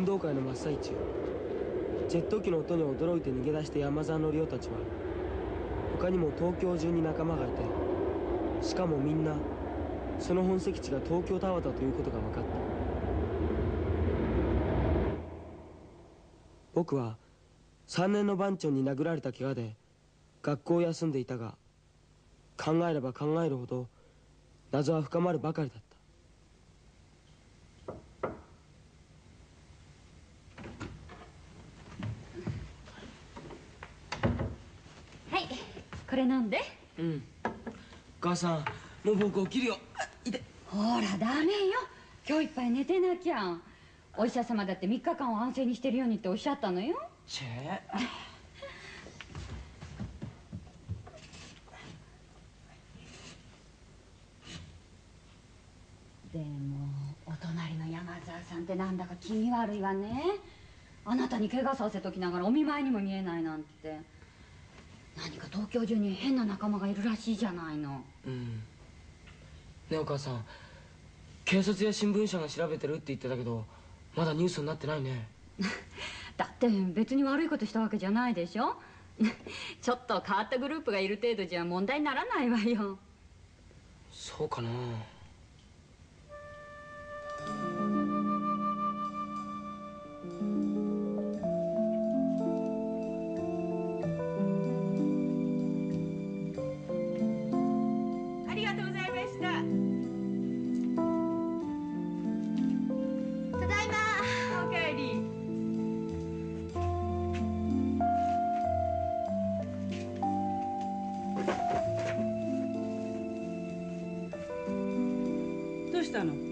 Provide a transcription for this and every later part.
運動会の真っ最中。ジェット機の音に驚いて逃げ出した山沢の寮たちは他にも東京中に仲間がいてしかもみんなその本籍地が東京タワーだということが分かった。僕は3年の番長に殴られた怪我で学校を休んでいたが考えれば考えるほど謎は深まるばかりだったはいこれ飲んでうん母さんもう僕起きるよ。ほらダメよ。今日いっぱい寝てなきゃ。お医者様だって3日間を安静にしてるようにっておっしゃったのよ。チェでもお隣の山沢さんってなんだか気味悪いわね。あなたに怪我させときながらお見舞いにも見えないなんて何か東京中に変な仲間がいるらしいじゃないの。うん。ねえお母さん。警察や新聞社が調べてるって言ってたけどまだニュースになってないね。だって別に悪いことしたわけじゃないでしょ。ちょっと変わったグループがいる程度じゃ問題にならないわよ。そうかなしたの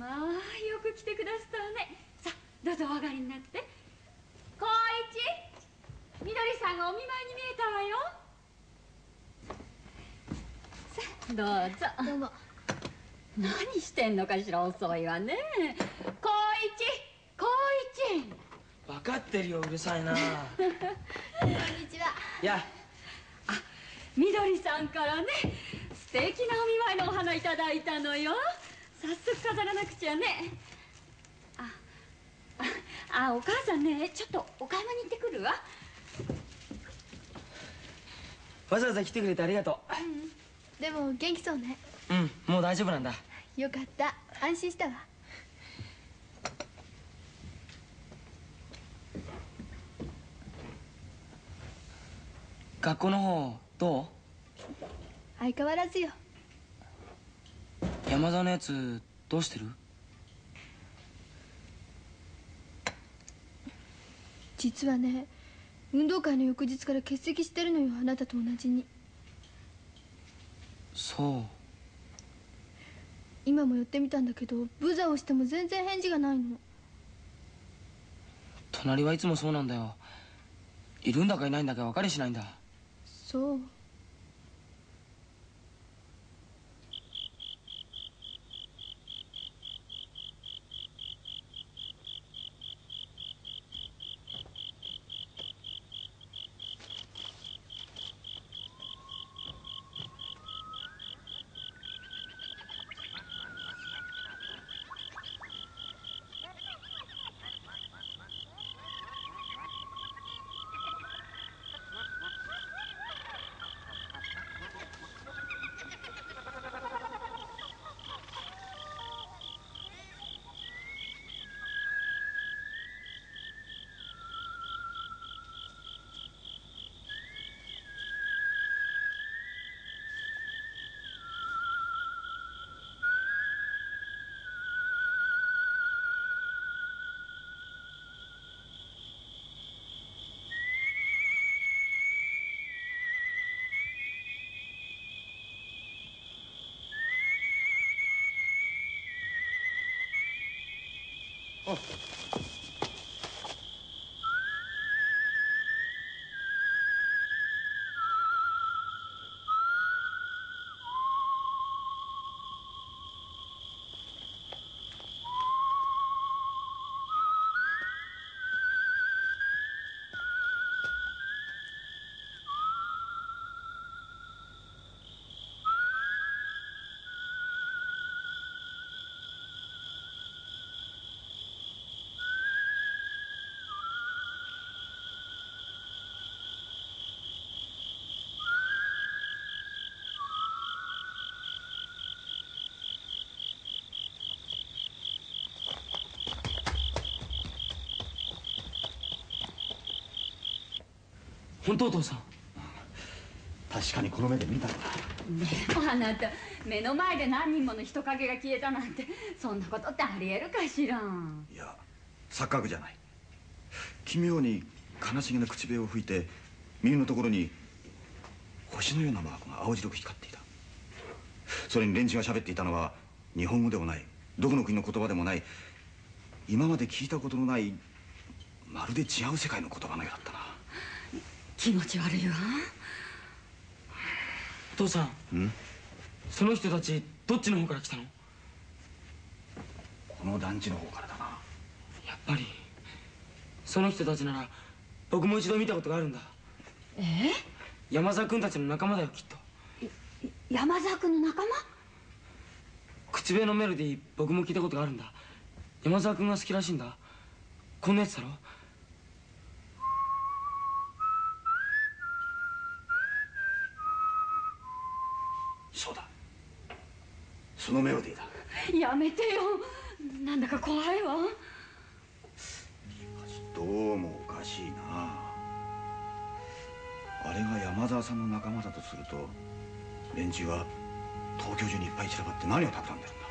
まあよく来てくださったわね。さあどうぞお上がりになって。光一みどりさんがお見舞いに見えたわよ。さあどうぞ。どうも。何してんのかしら遅いわね。光一光一。分かってるようるさいな。こんにちは。いやみどりさんからね素敵なお見舞いのお花いただいたのよ早速飾らなくちゃね。あああお母さんねちょっとお買い物に行ってくるわ。わざわざ来てくれてありがとでも元気そうね。ううんもう大丈夫なんだ。よかった。安心したわ。学校の方ど相変わらずよ。う山田のやつどうしてる？実はね運動会の翌日から欠席してるのよあなたと同じに。そう。今も寄ってみたんだけどブザーをしても全然返事がないの。隣はいつもそうなんだよ。いるんだかいないんだか分かりしないんだ。そう哦。本当お父さん。確かにこの目で見たんだでもあなた目の前で何人もの人影が消えたなんてそんなことってありえるかしら。いや錯覚じゃない。奇妙に悲しげな口笛を吹いて耳のところに星のようなマークが青白く光っていた。それに連中が喋っていたのは日本語でもないどこの国の言葉でもない今まで聞いたことのないまるで違う世界の言葉のようだった。な気持ち悪いわ。お父さん。うん？その人たちどっちの方から来たの？この団地の方からだな。やっぱりその人たちなら僕も一度見たことがあるんだ。え？山沢君たちの仲間だよきっと。山沢君の仲間？口笛のメロディー僕も聞いたことがあるんだ。山沢君が好きらしいんだ。こんなやつだろそうだそのメロディーだ。やめてよ。なんだか怖いわ。どうもおかしいな。あれが山沢さんの仲間だとすると連中は東京中にいっぱい散らばって何を企んでるんだ。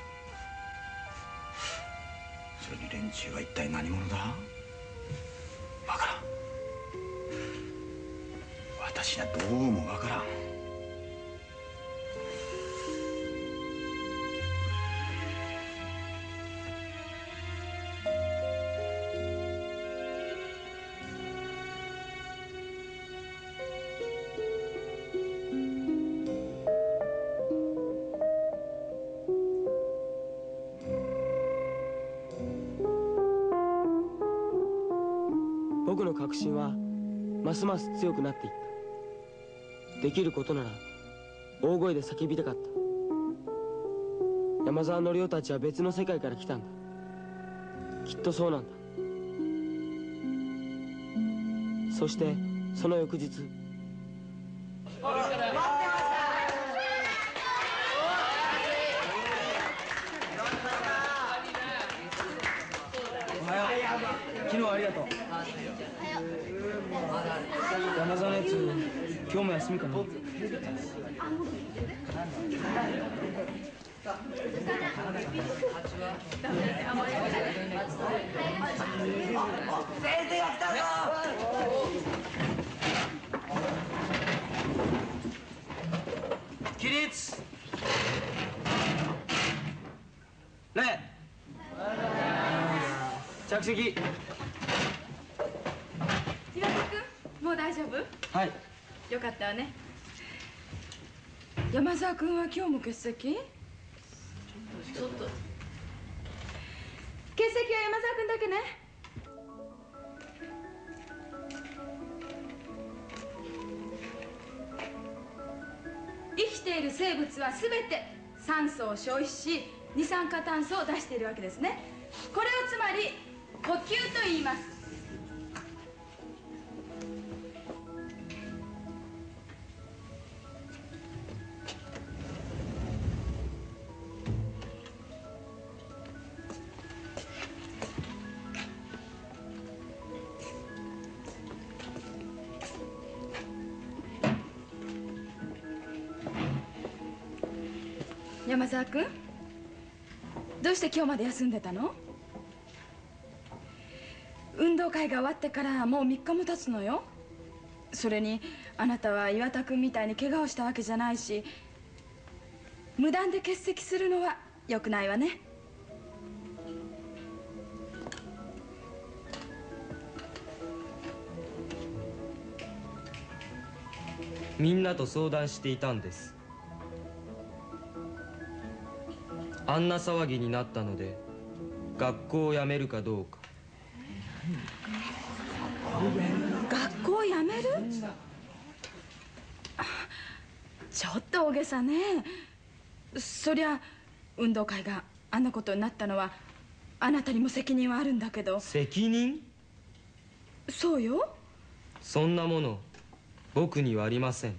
それに連中は一体何者だ？わからん。私にはどうもわからん僕の確信はますます強くなっていった。できることなら大声で叫びたかった。山沢則夫たちは別の世界から来たんだ。きっとそうなんだ。そしてその翌日おはよう。昨日ありがとう。山沢のやつ今日も休みかな。先生が来たぞ起立。礼着席岩田君もう大丈夫はいよかったわね。山沢君は今日も欠席？ちょっと。欠席は山沢君だけね。生きている生物は全て酸素を消費し二酸化炭素を出しているわけですね。これをつまり呼吸と言います山沢君？どうして今日まで休んでたの？運動会が終わってからもう3日も経つのよ。それにあなたは岩田君みたいに怪我をしたわけじゃないし無断で欠席するのはよくないわね。みんなと相談していたんです。あんな騒ぎになったので学校を辞めるかどうか。学校を辞める？ちょっと大げさね。そりゃ運動会があんなことになったのはあなたにも責任はあるんだけど。責任？そうよ。そんなもの僕にはありません。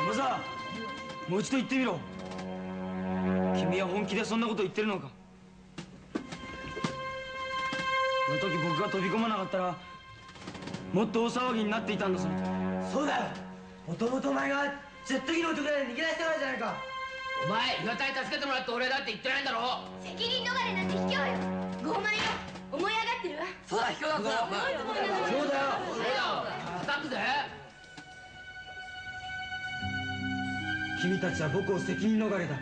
山沢もう一度言ってみろ君は本気でそんなこと言ってるのか？あの時僕が飛び込まなかったらもっと大騒ぎになっていたんだぞ。そうだよ。もともとお前がジェット機の男で逃げ出したからじゃないか。お前岩田に助けてもらって俺だって言ってないんだろ。責任逃れなんて卑怯よ。傲慢よ。思い上がってるわ。そうだ卑怯だぞそうだよ。そうだよ。叩くぜ君たちは僕を責任逃れだ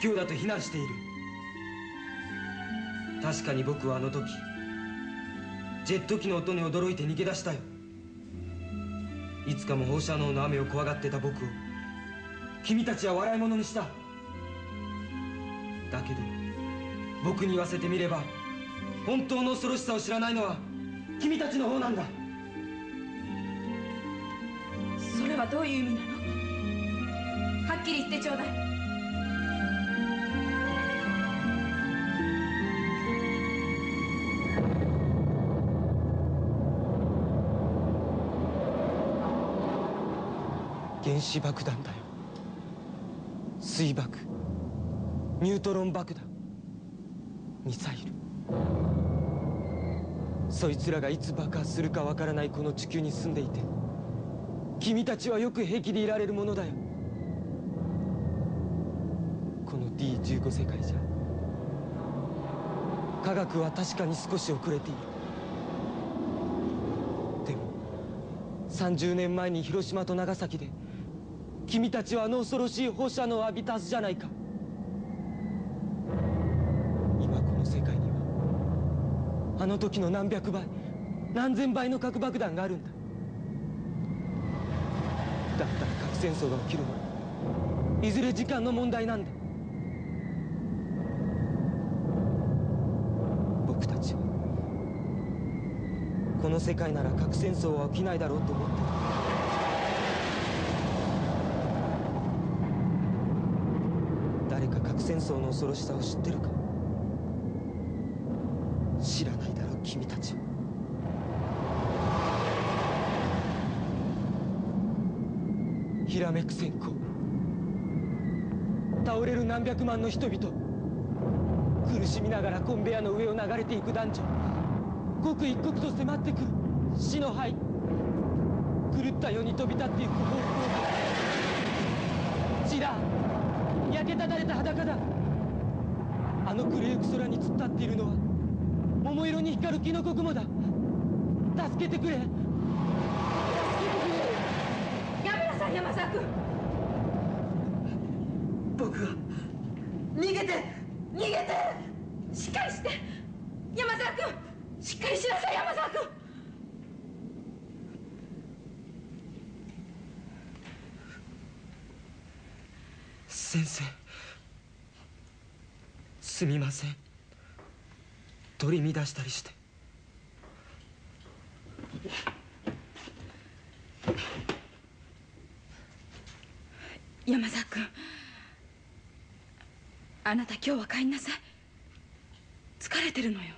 卑怯だと非難している。確かに僕はあの時ジェット機の音に驚いて逃げ出したよ。いつかも放射能の雨を怖がってた僕を君たちは笑い物にした。だけど僕に言わせてみれば本当の恐ろしさを知らないのは君たちの方なんだ。それはどういう意味なの？はっきり言ってちょうだい。原子爆弾だよ。水爆。ニュートロン爆弾。ミサイル。そいつらがいつ爆発するかわからないこの地球に住んでいて君たちはよく平気でいられるものだよ。この D15 世界じゃ科学は確かに少し遅れている。でも30年前に広島と長崎で君たちはあの恐ろしい放射能を浴びたはずじゃないか。今この世界にはあの時の何百倍何千倍の核爆弾があるんだ。だったら核戦争が起きるの。はいずれ時間の問題なんだ。僕たちはこの世界なら核戦争は起きないだろうと思ってる誰か核戦争の恐ろしさを知ってるか？知らないだろう君たち。はひらめく閃光倒れる何百万の人々。苦しみながらコンベヤの上を流れていく男女。刻一刻と迫ってくる。死の灰。狂ったように飛び立っていく方向。血だ。焼けただれた裸だ。の暮れゆく空に突っ立っているのは桃色に光るキノコ雲だ。助けてくれ。やめなさい山沢君僕が逃げて逃げて。しっかりして。山沢君しっかりしなさい山沢君先生すみません。取り乱したりして。山崎君。あなた今日は帰んなさい。疲れてるのよ。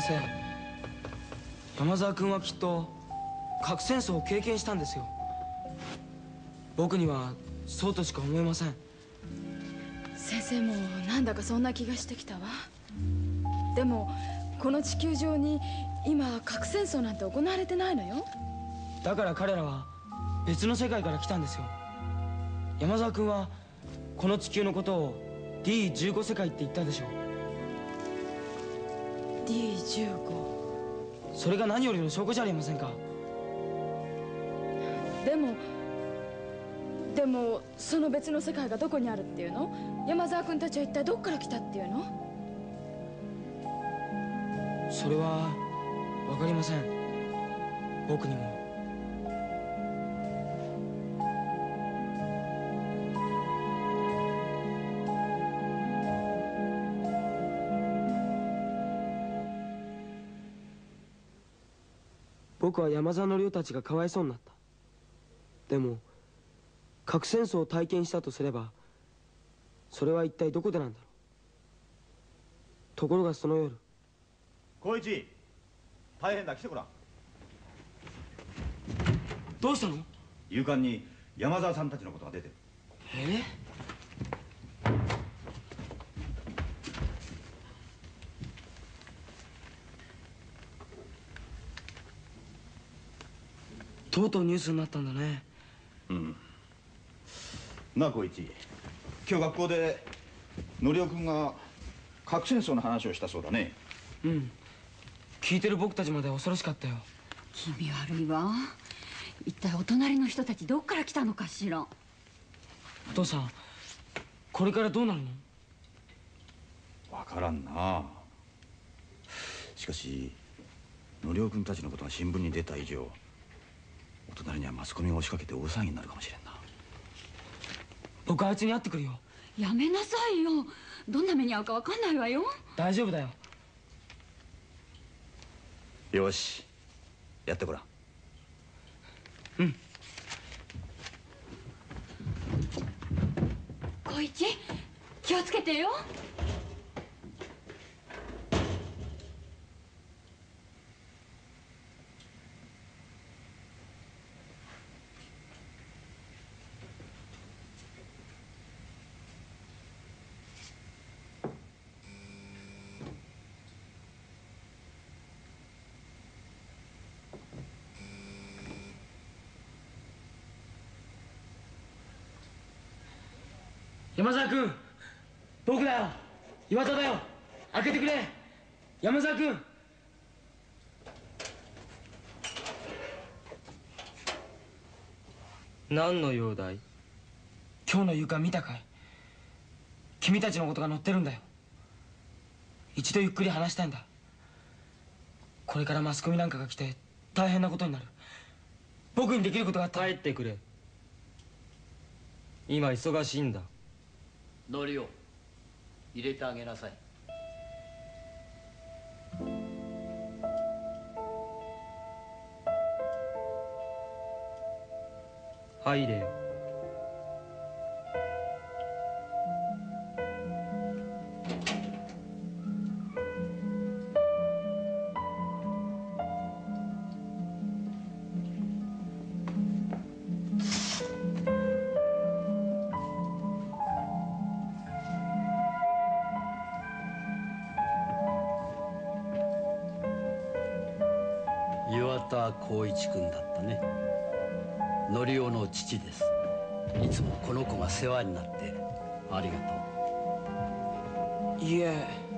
先生。山沢君はきっと核戦争を経験したんですよ。僕にはそうとしか思えません。先生もなんだかそんな気がしてきたわ。でもこの地球上に今核戦争なんて行われてないのよ。だから彼らは別の世界から来たんですよ。山沢君はこの地球のことを D15 世界って言ったでしょ D15 それが何よりの証拠じゃありませんか？でもでもその別の世界がどこにあるっていうの？山沢君たちは一体どっから来たっていうの？それは分かりません。僕にも僕は山沢の寮たちがかわいそうになった。でも核戦争を体験したとすればそれは一体どこでなんだろう。ところがその夜。光一大変だ。来てごらん。どうしたの？夕刊に山沢さんたちのことが出てる。え？とうとうニュースになったんだね。うん。なあ光一。今日学校でのりおくんが核戦争の話をしたそうだね。うん。聞いてる僕たちまで恐ろしかったよ。気味悪いわ。一体お隣の人たちどっから来たのかしら。お父さんこれからどうなるの？わからんな。しかしのりおくんたちのことが新聞に出た以上お隣にはマスコミが押しかけて大騒ぎになるかもしれんな。僕あいつに会ってくるよ。やめなさいよ。どんな目に遭うか分かんないわよ。大丈夫だよ。よし。やってごらん。小一気をつけてよ山沢君僕だよ。岩田だよ。開けてくれ。山沢君。何の用だい今日の夕刊見たかい？君たちのことが載ってるんだよ。一度ゆっくり話したいんだ。これからマスコミなんかが来て大変なことになる。僕にできることがあったら。帰ってくれ。今忙しいんだのりを入れてあげなさい。入れよのりおの父です。いつもこの子が世話になってありがとう。いえ。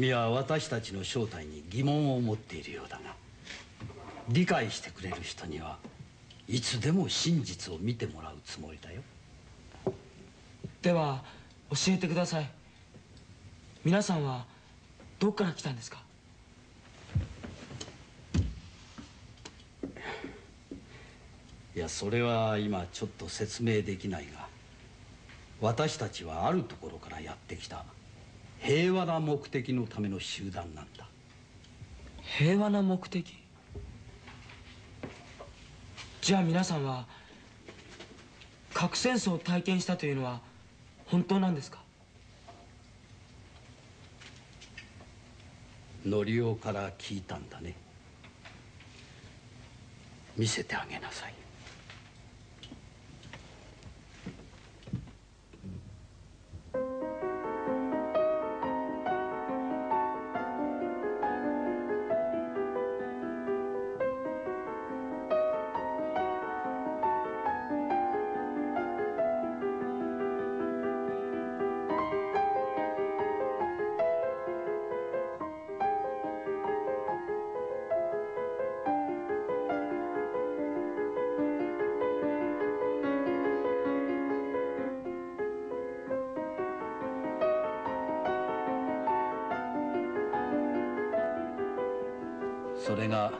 君は私たちの正体に疑問を持っているようだが理解してくれる人にはいつでも真実を見てもらうつもりだよ。では教えてください。皆さんはどっから来たんですか？いやそれは今ちょっと説明できないが私たちはあるところからやってきた。平和な目的のための集団なんだ。平和な目的？じゃあ皆さんは核戦争を体験したというのは本当なんですか？のりおから聞いたんだね。見せてあげなさいれが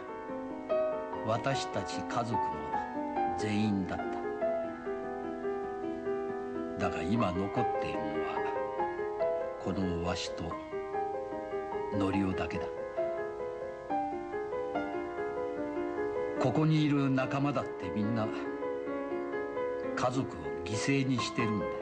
私たち家族の全員だった。だが今残っているのはこのわしとのりおだけだ。ここにいる仲間だってみんな家族を犠牲にしてるんだ。